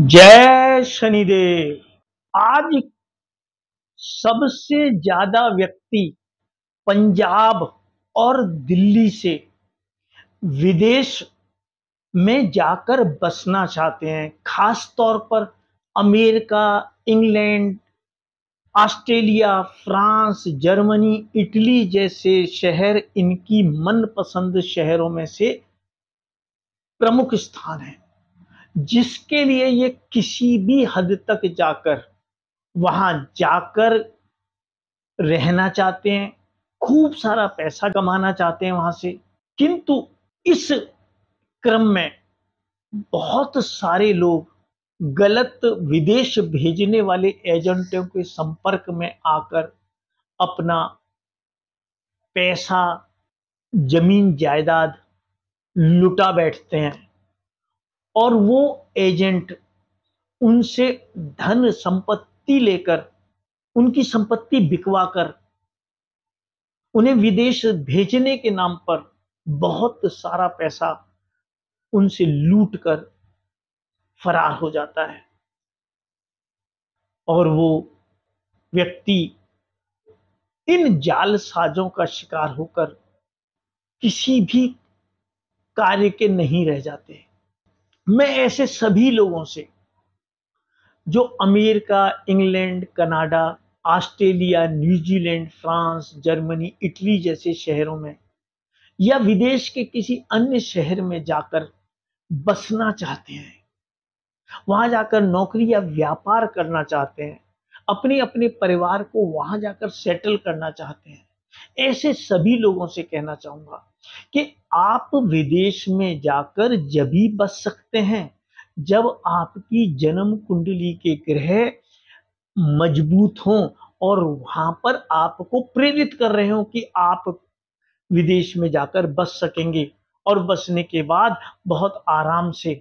जय शनिदेव। आज सबसे ज़्यादा व्यक्ति पंजाब और दिल्ली से विदेश में जाकर बसना चाहते हैं, खास तौर पर America, England, Australia, France, Germany, Italy जैसे शहर इनकी मनपसंद शहरों में से प्रमुख स्थान है। जिसके लिए ये किसी भी हद तक जाकर, वहाँ जाकर रहना चाहते हैं, खूब सारा पैसा कमाना चाहते हैं वहाँ से। किंतु इस क्रम में बहुत सारे लोग गलत विदेश भेजने वाले एजेंटों के संपर्क में आकर अपना पैसा, ज़मीन, जायदाद लुटा बैठते हैं। और वो एजेंट उनसे धन संपत्ति लेकर, उनकी संपत्ति बिकवा कर उन्हें विदेश भेजने के नाम पर बहुत सारा पैसा उनसे लूट कर फरार हो जाता है। और वो व्यक्ति इन जाल साजों का शिकार होकर किसी भी कार्य के नहीं रह जाते। मैं ऐसे सभी लोगों से, जो America, England, Canada, Australia, New Zealand, France, Germany, Italy जैसे शहरों में या विदेश के किसी अन्य शहर में जाकर बसना चाहते हैं। वहाँ जाकर नौकरी या व्यापार करना चाहते हैं। अपने अपने परिवार को वहाँ जाकर सेटल करना चाहते हैं। ऐसे सभी लोगों से कहना चाहूँगा कि आप विदेश में जाकर जब ही बस सकते हैं, जब आपकी जन्म कुंडली के ग्रह मज़बूत हों और वहाँ पर आपको प्रेरित कर रहे हो कि आप विदेश में जाकर बस सकेंगे और बसने के बाद बहुत आराम से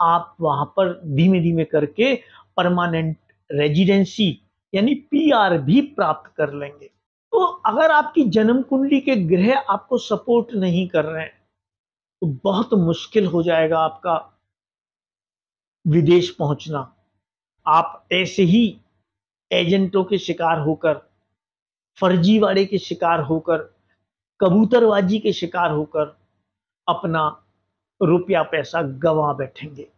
आप वहाँ पर धीमे धीमे करके परमानेंट रेजिडेंसी यानी पीआर भी प्राप्त कर लेंगे। तो अगर आपकी जन्म कुंडली के ग्रह आपको सपोर्ट नहीं कर रहे हैं तो बहुत मुश्किल हो जाएगा आपका विदेश पहुँचना। आप ऐसे ही एजेंटों के शिकार होकर, फर्जीवाड़े के शिकार होकर, कबूतरबाजी के शिकार होकर अपना रुपया पैसा गवा बैठेंगे।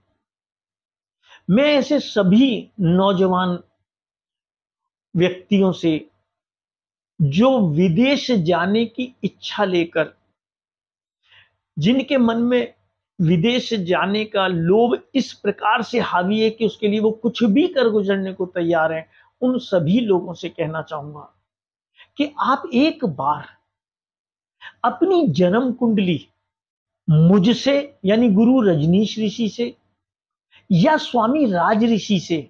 मैं ऐसे सभी नौजवान व्यक्तियों से जो विदेश जाने की इच्छा लेकर, जिनके मन में विदेश जाने का लोभ इस प्रकार से हावी है कि उसके लिए वो कुछ भी कर गुजरने को तैयार हैं, उन सभी लोगों से कहना चाहूँगा कि आप एक बार अपनी जन्म कुंडली मुझसे, यानी गुरु रजनीश ऋषि से या स्वामी राज ऋषि से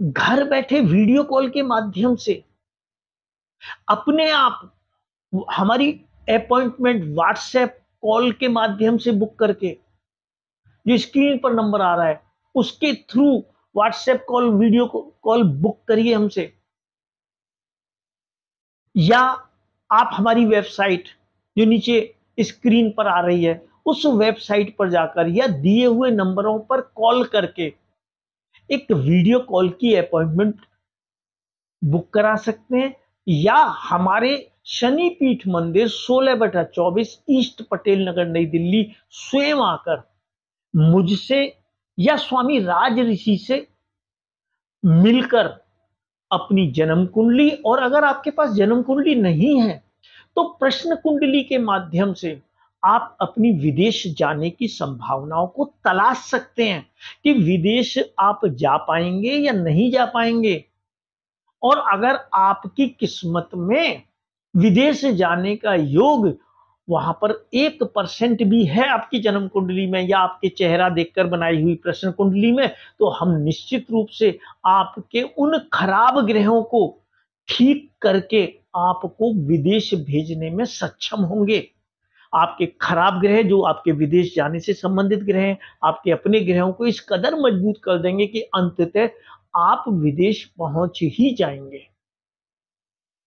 घर बैठे वीडियो कॉल के माध्यम से अपने आप हमारी अपॉइंटमेंट व्हाट्सएप कॉल के माध्यम से बुक करके जो स्क्रीन पर नंबर आ रहा है, उसके through WhatsApp call video call book करिए हमसे। या आप हमारी वेबसाइट जो नीचे स्क्रीन पर आ रही है, उस वेबसाइट पर जाकर या दिए हुए नंबरों पर कॉल करके एक वीडियो कॉल की अपॉइंटमेंट बुक करा सकते हैं। या हमारे शनि पीठ मंदिर सोलह बटा चौबीस ईस्ट पटेल नगर, नई दिल्ली, स्वयं आकर मुझसे या स्वामी राज ऋषि से मिलकर अपनी जन्म कुंडली, और अगर आपके पास जन्म कुंडली नहीं है तो प्रश्न कुंडली के माध्यम से आप अपनी विदेश जाने की संभावनाओं को तलाश सकते हैं कि विदेश आप जा पाएँगे या नहीं जा पाएँगे। और अगर आपकी किस्मत में विदेश जाने का योग वहाँ पर एक परसेंट भी है आपकी जन्म कुंडली में या आपके चेहरा देखकर बनाई हुई प्रश्न कुंडली में तो हम निश्चित रूप से आपके उन खराब ग्रहों को ठीक करके आपको विदेश भेजने में सक्षम होंगे। आपके खराब ग्रह जो आपके विदेश जाने से संबंधित ग्रह हैं, आपके अपने ग्रहों को इस कदर मज़बूत कर देंगे कि अंततः आप विदेश पहुँच ही जाएँगे।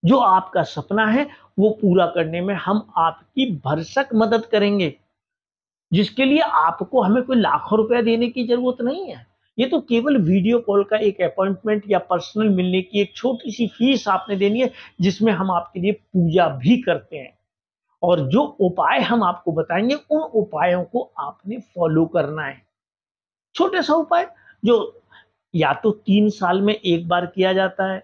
जो आपका सपना है, वो पूरा करने में हम आपकी भरसक मदद करेंगे, जिसके लिए आपको हमें कोई लाखों रुपया देने की ज़रूरत नहीं है। ये तो केवल वीडियो कॉल का एक अपॉइंटमेंट या पर्सनल मिलने की एक छोटी सी फ़ीस आपने देनी है, जिसमें हम आपके लिए पूजा भी करते हैं। और जो उपाय हम आपको बताएँगे, उन उपायों को आपने फॉलो करना है। छोटे सा उपाय, जो या तो तीन साल में एक बार किया जाता है,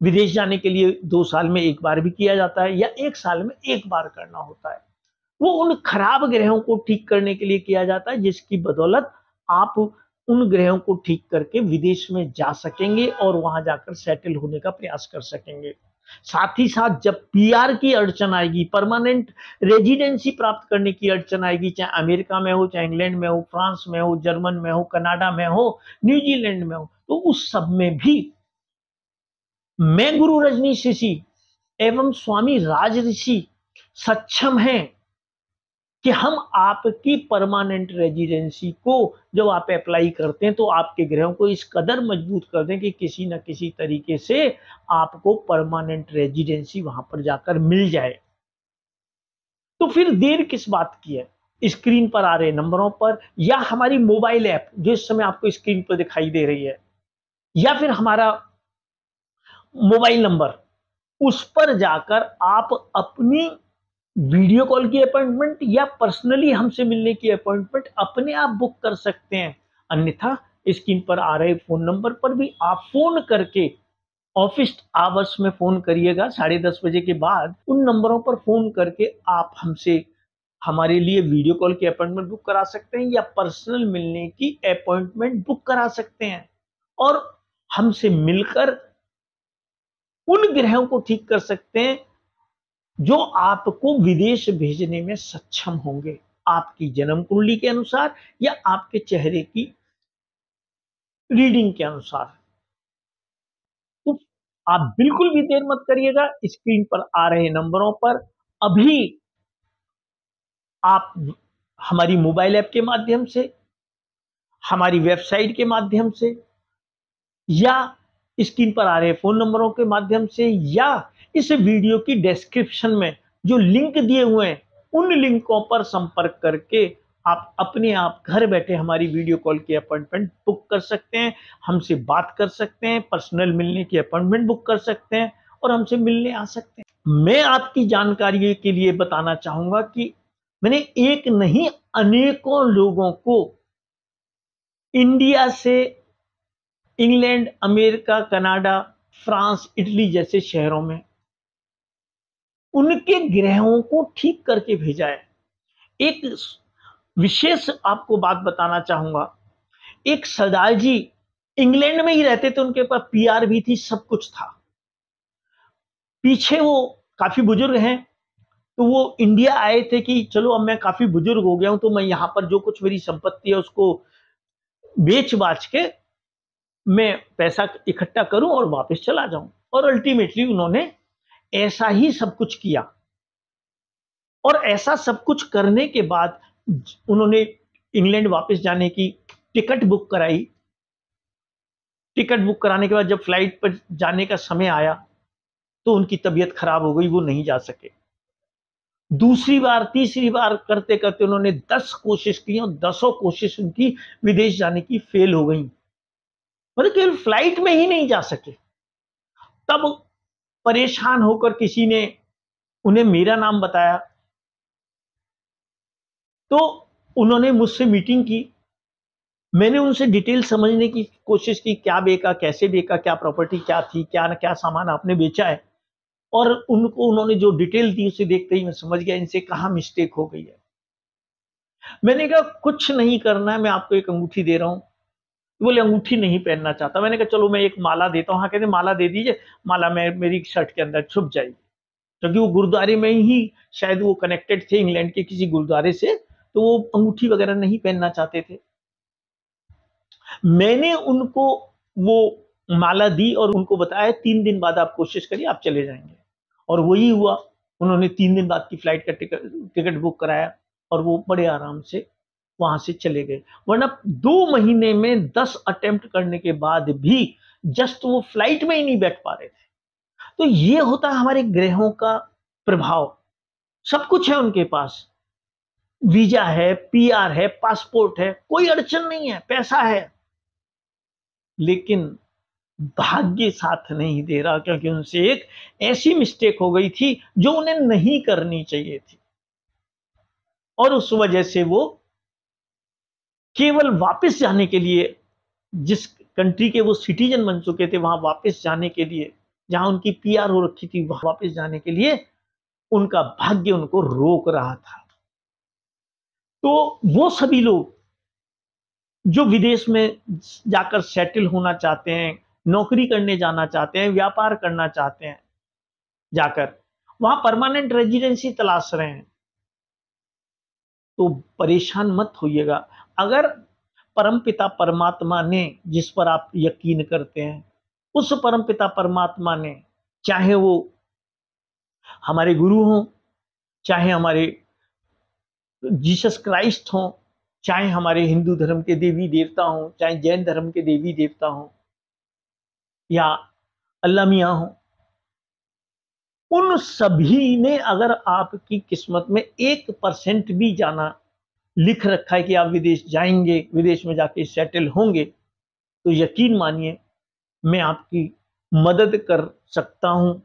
विदेश जाने के लिए दो साल में एक बार भी किया जाता है या एक साल में एक बार करना होता है। वो उन खराब ग्रहों को ठीक करने के लिए किया जाता है, जिसकी बदौलत आप उन ग्रहों को ठीक करके विदेश में जा सकेंगे और वहाँ जाकर सेटल होने का प्रयास कर सकेंगे। साथ ही साथ जब पीआर की अड़चन आएगी परमानेंट रेजिडेंसी प्राप्त करने की अड़चन आएगी, चाहे अमेरिका में हो, चाहे इंग्लैंड में हो, फ्रांस में हो, जर्मन में हो, कनाडा में हो, न्यूजीलैंड में हो तो उस सब में भी मैं गुरु रजनी ऋषि एवं स्वामी राज ऋषि सक्षम हैं। कि हम आपकी परमानेंट रेजिडेंसी को जब आप अप्लाई करते हैं तो आपके ग्रहों को इस कदर मज़बूत कर दें कि किसी न किसी तरीके से आपको परमानेंट रेजिडेंसी वहाँ पर जाकर मिल जाए। तो फिर देर किस बात की है? स्क्रीन पर आ रहे नंबरों पर, या हमारी मोबाइल ऐप जो इस समय आपको स्क्रीन पर दिखाई दे रही है, या फिर हमारा मोबाइल नंबर उस पर जाकर आप अपनी वीडियो कॉल की अपॉइंटमेंट या पर्सनली हमसे मिलने की अपॉइंटमेंट अपने आप बुक कर सकते हैं। अन्यथा, स्क्रीन पर आ रहे फ़ोन नंबर पर भी आप फ़ोन करके ऑफ़िस आवर्स में फ़ोन करिएगा। साढ़े दस बजे के बाद उन नंबरों पर फ़ोन करके आप हमसे, हमारे लिए वीडियो कॉल की अपॉइंटमेंट बुक करा सकते हैं या पर्सनल मिलने की अपॉइंटमेंट बुक करा सकते हैं। और हमसे मिलकर उन ग्रहों को ठीक कर सकते हैं जो आपको विदेश भेजने में सक्षम होंगे, आपकी जन्म कुंडली के अनुसार या आपके चेहरे की रीडिंग के अनुसार। तो आप बिल्कुल भी देर मत करिएगा, स्क्रीन पर आ रहे नंबरों पर। अभी आप हमारी मोबाइल ऐप के माध्यम से, हमारी वेबसाइट के माध्यम से, या स्क्रीन पर आ रहे फ़ोन नंबरों के माध्यम से, या इस वीडियो की डिस्क्रिप्शन में जो लिंक दिए हुए हैं, उन लिंकों पर संपर्क करके आप अपने आप घर बैठे हमारी वीडियो कॉल की अपॉइंटमेंट बुक कर सकते हैं, हमसे बात कर सकते हैं पर्सनल मिलने की अपॉइंटमेंट बुक कर सकते हैं और हमसे मिलने आ सकते हैं। मैं आपकी जानकारी के लिए बताना चाहूँगा कि मैंने एक नहीं, अनेकों लोगों को इंडिया से England America Canada France Italy जैसे शहरों में उनके ग्रहों को ठीक करके भेजा है। एक विशेष आपको बात बताना चाहूँगा। एक सरदार जी इंग्लैंड में ही रहते थे, उनके पास पीआर भी थी, सब कुछ था। पीछे वो काफ़ी बुज़ुर्ग हैं तो वो इंडिया आए थे कि चलो अब मैं काफ़ी बुज़ुर्ग हो गया हूँ तो मैं यहाँ पर जो कुछ मेरी संपत्ति है उसको बेच बाच के मैं पैसा इकट्ठा करूँ और वापस चला जाऊँ। और अल्टीमेटली उन्होंने ऐसा ही सब कुछ किया। और ऐसा सब कुछ करने के बाद उन्होंने इंग्लैंड वापस जाने की टिकट बुक कराई। टिकट बुक कराने के बाद जब फ़्लाइट पर जाने का समय आया तो उनकी तबीयत खराब हो गई, वो नहीं जा सके। दूसरी बार, तीसरी बार करते करते उन्होंने दस कोशिश की और दसों कोशिश उनकी विदेश जाने की फेल हो गई। मतलब केवल फ़्लाइट में ही नहीं जा सके। तब परेशान होकर किसी ने उन्हें मेरा नाम बताया। तो उन्होंने मुझसे मीटिंग की। मैंने उनसे डिटेल समझने की कोशिश की, क्या बेका कैसे बेका क्या प्रॉपर्टी क्या थी, क्या ना क्या सामान आपने बेचा है? और उनको उन्होंने जो डिटेल दी उसे देखते ही मैं समझ गया, इनसे कहा मिस्टेक हो गई है। मैंने कहा, कुछ नहीं करना है, मैं आपको एक अंगूठी दे रहा हूँ। बोले, अंगूठी नहीं पहनना चाहता। मैंने कहा, चलो मैं एक माला देता हूँ। हाँ कहते, माला दे दीजिए, माला मैं, मेरी शर्ट के अंदर छुप जाएगी। क्योंकि वो गुरुद्वारे में ही शायद वो कनेक्टेड थे इंग्लैंड के किसी गुरुद्वारे से तो वो अंगूठी वगैरह नहीं पहनना चाहते थे। मैंने उनको वो माला दी और उनको बताया, तीन दिन बाद आप कोशिश करिए, आप चले जाएँगे। और वही हुआ, उन्होंने तीन दिन बाद की फ़्लाइट का टिकट टिकट बुक कराया और वो बड़े आराम से वहाँ से चले गए। वरना दो महीने में दस अटेम्प्ट करने के बाद भी जस्ट वो फ़्लाइट में ही नहीं बैठ पा रहे थे। तो ये होता है हमारे ग्रहों का प्रभाव। सब कुछ है उनके पास। वीज़ा है, पीआर है, पासपोर्ट है, कोई अड़चन नहीं है, पैसा है। लेकिन भाग्य साथ नहीं दे रहा क्योंकि उनसे एक ऐसी मिस्टेक हो गई थी जो उन्हें नहीं करनी चाहिए थी। और उस वजह से वो केवल वापस जाने के लिए, जिस कंट्री के वो सिटीजन बन चुके थे, वहाँ वापस जाने के लिए, जहाँ उनकी पीआर हो रखी थी, वहाँ वापस जाने के लिए, उनका भाग्य उनको रोक रहा था। तो वो सभी लोग, जो विदेश में जाकर सेटल होना चाहते हैं, नौकरी करने जाना चाहते हैं, व्यापार करना चाहते हैं, जाकर, वहाँ परमानेंट रेजिडेंसी तलाश रहे हैं तो परेशान मत होइएगा। अगर परमपिता परमात्मा ने जिस पर आप यकीन करते हैं, उस परमपिता परमात्मा ने, चाहे वो हमारे गुरु हों, चाहे हमारे जीसस क्राइस्ट हों, चाहे हमारे हिंदू धर्म के देवी देवता हों, चाहे जैन धर्म के देवी देवता हों, या अल्लाह मियाँ हों, उन सभी ने अगर आपकी किस्मत में एक परसेंट भी जाना लिख रखा है कि आप विदेश जाएँगे, विदेश में जाके सेटल होंगे तो यकीन मानिए, मैं आपकी मदद कर सकता हूँ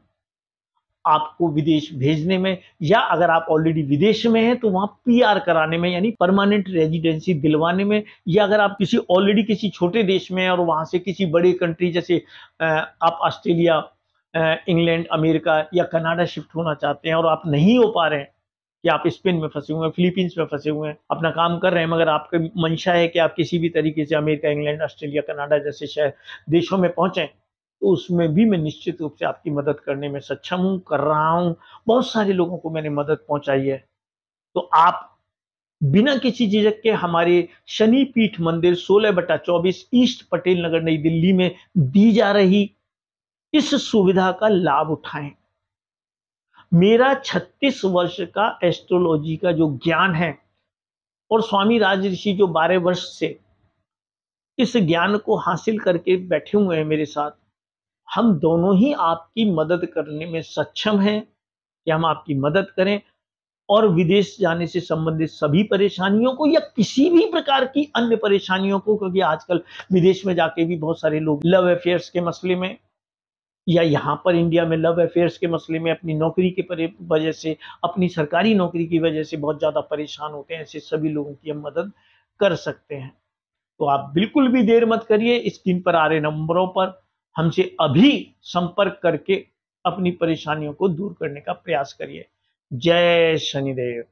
आपको विदेश भेजने में, या अगर आप ऑलरेडी विदेश में हैं तो वहाँ पीआर कराने में, यानी परमानेंट रेजिडेंसी दिलवाने में, या अगर आप किसी ऑलरेडी किसी छोटे देश में हैं और वहाँ से किसी बड़े कंट्री जैसे आप ऑस्ट्रेलिया इंग्लैंड अमेरिका या कनाडा शिफ्ट होना चाहते हैं और आप नहीं हो पा रहे हैं कि आप स्पेन में फंसे हुए हैं, फिलीपींस में फंसे हुए हैं, अपना काम कर रहे हैं, मगर आपकी मंशा है कि आप किसी भी तरीके से अमेरिका, इंग्लैंड, ऑस्ट्रेलिया, कनाडा जैसे शहर, देशों में पहुँचे तो उसमें भी मैं निश्चित रूप से आपकी मदद करने में सक्षम हूँ, कर रहा हूँ। बहुत सारे लोगों को मैंने मदद पहुंचाई है। तो आप बिना किसी झिझक के हमारे शनि पीठ मंदिर सोलह बटा चौबीस ईस्ट पटेल नगर, नई दिल्ली में दी जा रही इस सुविधा का लाभ उठाएँ। मेरा 36 वर्ष का एस्ट्रोलॉजी का जो ज्ञान है और स्वामी राज ऋषि जो 12 वर्ष से इस ज्ञान को हासिल करके बैठे हुए हैं मेरे साथ, हम दोनों ही आपकी मदद करने में सक्षम हैं कि हम आपकी मदद करें और विदेश जाने से संबंधित सभी परेशानियों को या किसी भी प्रकार की अन्य परेशानियों को, क्योंकि आजकल विदेश में जाके भी बहुत सारे लोग लव अफेयर्स के मसले में या यहाँ पर इंडिया में लव अफेयर्स के मसले में अपनी नौकरी के वजह से, अपनी सरकारी नौकरी की वजह से बहुत ज़्यादा परेशान होते हैं, ऐसे सभी लोगों की हम मदद कर सकते हैं। तो आप बिल्कुल भी देर मत करिए स्क्रीन पर आ रहे नंबरों पर, हमसे अभी संपर्क करके अपनी परेशानियों को दूर करने का प्रयास करिए। जय शनिदेव।